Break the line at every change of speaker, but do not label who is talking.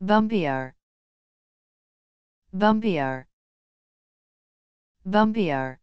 Bumbiar Bumbiar Bumbiar